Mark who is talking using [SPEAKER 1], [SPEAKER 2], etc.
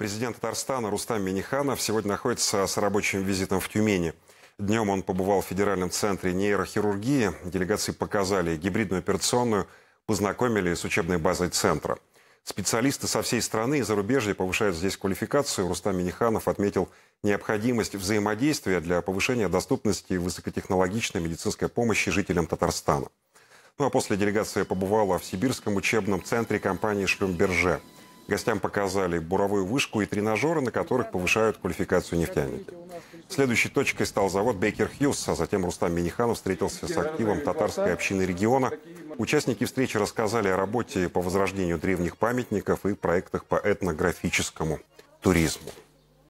[SPEAKER 1] Президент Татарстана Рустам Миниханов сегодня находится с рабочим визитом в Тюмени. Днем он побывал в Федеральном центре нейрохирургии. Делегации показали гибридную операционную, познакомили с учебной базой центра. Специалисты со всей страны и зарубежья повышают здесь квалификацию. Рустам Миниханов отметил необходимость взаимодействия для повышения доступности высокотехнологичной медицинской помощи жителям Татарстана. Ну а после делегация побывала в Сибирском учебном центре компании «Шлюмберже». Гостям показали буровую вышку и тренажеры, на которых повышают квалификацию нефтяники. Следующей точкой стал завод Бейкер Хьюз, а затем Рустам Миниханов встретился с активом татарской общины региона. Участники встречи рассказали о работе по возрождению древних памятников и проектах по этнографическому туризму.